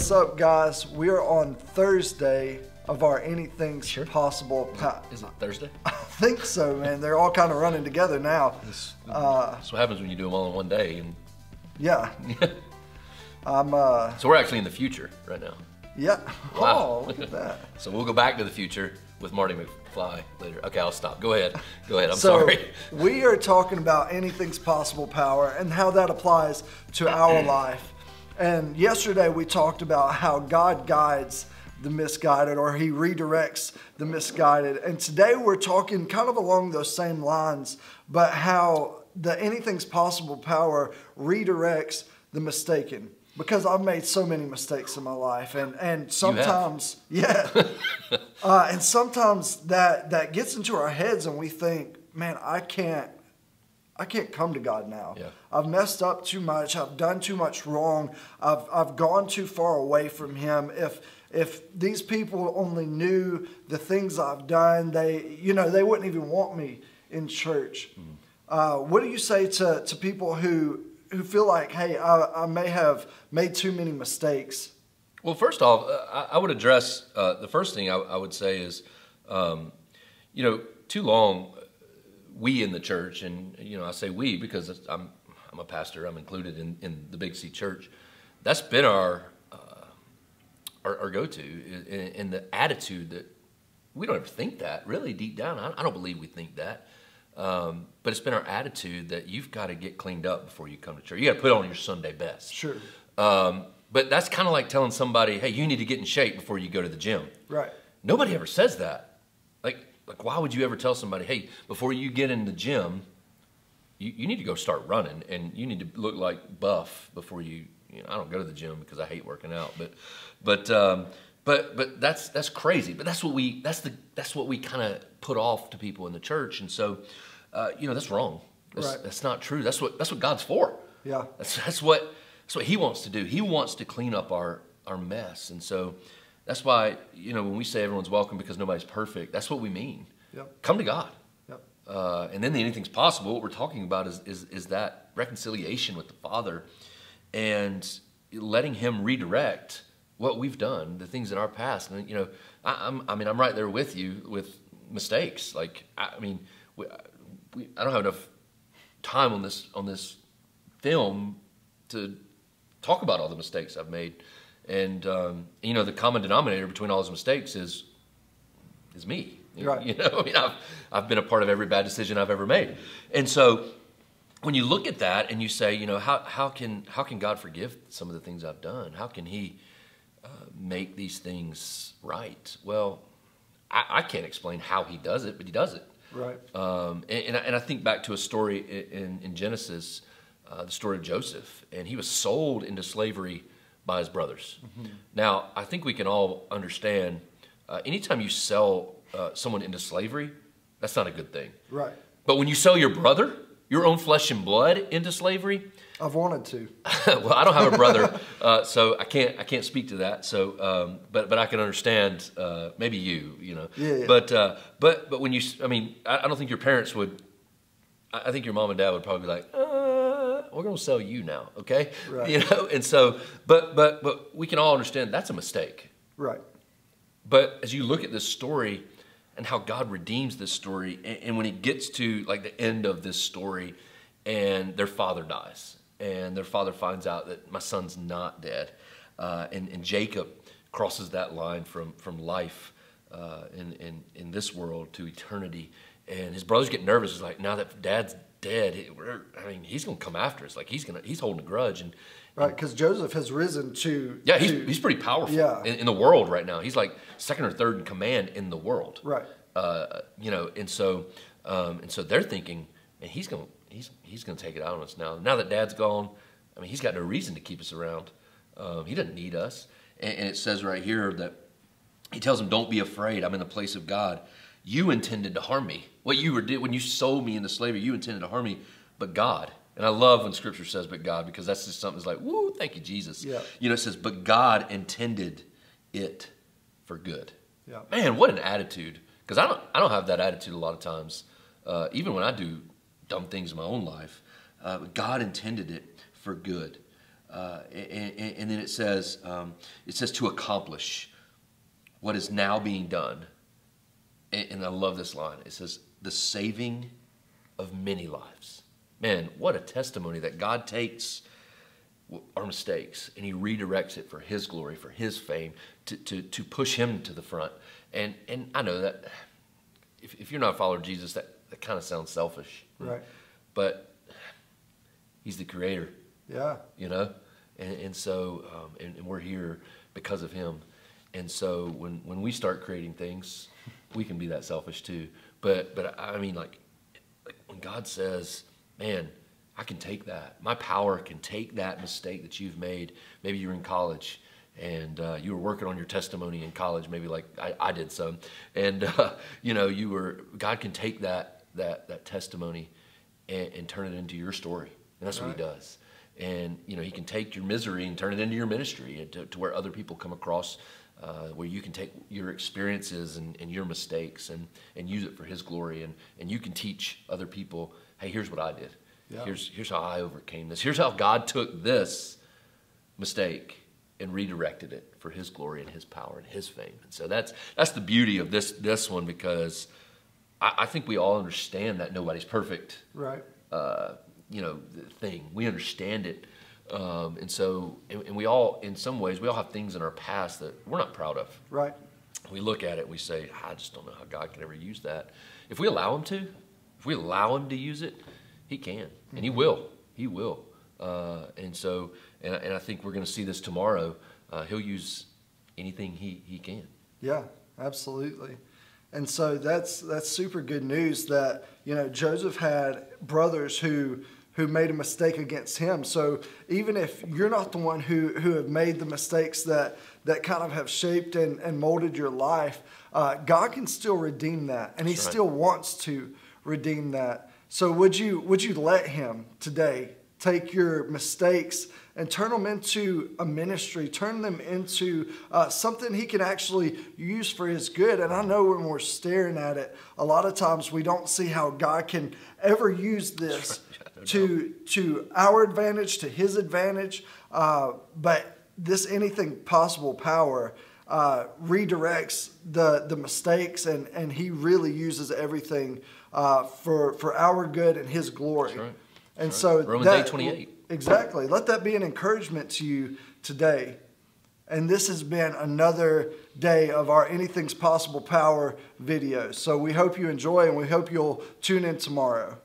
What's up, guys? We are on Thursday of our Anything's Sure. Possible. Is it Thursday? I think so, man. They're all kind of running together now. This, Uh, that's what happens when you do them all in one day. And Yeah. I'm, uh, so we're actually in the future right now. yeah. Wow. Oh, look at that. So we'll go back to the future with Marty McFly later. Okay, I'll stop. Go ahead. Go ahead. I'm so sorry. we are talking about anything's possible power and how that applies to our life. And yesterday we talked about how God guides the misguided or he redirects the misguided. And today we're talking kind of along those same lines, but how the anything's possible power redirects the mistaken. Because I've made so many mistakes in my life, and and sometimes, yeah, uh, and sometimes that that gets into our heads, and we think, man, I can't, I can't come to God now. Yeah. I've messed up too much. I've done too much wrong. I've I've gone too far away from Him. If if these people only knew the things I've done, they you know they wouldn't even want me in church. Uh, what do you say to to people who who feel like, hey, I, I may have made too many mistakes? Well, first off, uh, I, I would address uh, the first thing I, I would say is, um, you know, too long, we in the church, and you know, I say we because I'm I'm a pastor. I'm included in, in the Big C Church. That's been our uh, our, our go-to, in, in the attitude that we don't ever think that really deep down. I, I don't believe we think that. Um, but it's been our attitude that you've got to get cleaned up before you come to church. You got to put on your Sunday best. Sure. Um, but that's kind of like telling somebody, "Hey, you need to get in shape before you go to the gym." Right. Nobody ever says that. Like, why would you ever tell somebody, "Hey, before you get in the gym, you, you need to go start running, and you need to look like buff before you." You know, I don't go to the gym because I hate working out, but, but, um, but, but that's that's crazy. But that's what we that's the that's what we kind of put off to people in the church, and so, uh, you know, that's wrong. That's, Right. that's not true. That's what that's what God's for. Yeah. That's, that's what that's what he wants to do. He wants to clean up our our mess, and so that's why you know when we say everyone's welcome because nobody's perfect, that's what we mean. Yep. Come to God, Yep. uh, and then the anything's possible. What we're talking about is is is that reconciliation with the Father, and letting Him redirect what we've done, the things in our past. And you know, I, I'm I mean I'm right there with you with mistakes. Like I, I mean, we, we, I don't have enough time on this on this film to talk about all the mistakes I've made. And um, you know, the common denominator between all those mistakes is is me. You know, Right. You know, I mean, I've I've been a part of every bad decision I've ever made. And so, when you look at that and you say, you know, how how can how can God forgive some of the things I've done? How can He uh, make these things right? Well, I, I can't explain how He does it, but He does it. Right. Um, and, and, I, and I think back to a story in, in Genesis, uh, the story of Joseph, and he was sold into slavery by his brothers. Now, I think we can all understand uh, anytime you sell uh, someone into slavery, that's not a good thing. Right. But when you sell your brother, your own flesh and blood, into slavery, I've wanted to. well, I don't have a brother, uh, so I can't I can't speak to that. So, um, but but I can understand uh, maybe you, you know. Yeah, yeah. But uh, but but when you, I mean, I, I don't think your parents would. I I think your mom and dad would probably be like, uh, "We're going to sell you now, okay?" Right. You know. And so, but but but we can all understand that's a mistake. Right. But as you look at this story and how God redeems this story, and, and when it gets to like the end of this story, and their father dies, and their father finds out that my son's not dead, uh, and, and Jacob crosses that line from from life uh, in, in in this world to eternity, and his brothers get nervous. It's like now that dad's dead, it- I mean, he's gonna come after us. Like he's gonna he's holding a grudge, and Right. Because Joseph has risen to. yeah, he's, to- he's pretty powerful Yeah. in, in the world right now. He's like second or third in command in the world. Right. Uh, you know, and so um, and so they're thinking, and he's gonna he's he's gonna take it out on us now. Now that Dad's gone, I mean, he's got no reason to keep us around. Um, he doesn't need us. And, and it says right here that he tells them, "Don't be afraid. I'm in the place of God. You intended to harm me. What you were did when you sold me into slavery, you intended to harm me, but God." And I love when Scripture says "but God" because that's just something that's like, "Woo, thank you, Jesus." Yeah. You know, it says, "But God intended it for good." Yeah. Man, what an attitude! Because I don't, I don't have that attitude a lot of times. Uh, even when I do dumb things in my own life, uh, God intended it for good. Uh, and, and, then it says, um, it says to accomplish what is now being done. And, and I love this line. It says, the saving of many lives. Man, what a testimony that God takes our mistakes and he redirects it for his glory, for his fame, to, to, to push him to the front. And, and I know that if, if you're not a follower of Jesus, that, that kind of sounds selfish. Right. But he's the creator. Yeah. You know? And, and so, um, and, and, we're here because of him. And so when, when we start creating things, we can be that selfish too. But, but I mean, like, like when God says, man, I can take that. My power can take that mistake that you've made. Maybe you're in college and uh, you were working on your testimony in college, maybe like I, I did some, and uh, you know you were. God can take that that that testimony and, and turn it into your story, and that's right. what He does. And you know He can take your misery and turn it into your ministry, and to, to where other people come across. Uh, where you can take your experiences and, and your mistakes and, and use it for his glory and, and you can teach other people hey here's what i did yeah. here's, here's how i overcame this here's how god took this mistake and redirected it for his glory and his power and his fame. And so that's that's the beauty of this this one because I, I think we all understand that nobody's perfect. Right. Uh, you know, thing. We understand it. Um, and so, and, and, we all, in some ways, we all have things in our past that we're not proud of. Right. We look at it, we say, I just don't know how God can ever use that. If we allow Him to, if we allow Him to use it, He can, mm-hmm. and He will. He will. Uh, and so, and, and I think we're going to see this tomorrow. Uh, he'll use anything he, he can. Yeah, absolutely. And so that's that's super good news that you know Joseph had brothers who who made a mistake against him. So even if you're not the one who who have made the mistakes that that kind of have shaped and, and molded your life, uh, God can still redeem that, and He right. still wants to redeem that. So would you would you let Him today take your mistakes and turn them into a ministry, turn them into uh, something he can actually use for his good. And I know when we're staring at it, a lot of times we don't see how God can ever use this to, to our advantage, to his advantage. Uh, but this anything possible power uh, redirects the, the mistakes, and, and he really uses everything uh, for, for our good and his glory. And so Romans that, 8 28. Exactly. Let that be an encouragement to you today. And this has been another day of our Anything's Possible Power videos. So we hope you enjoy and we hope you'll tune in tomorrow.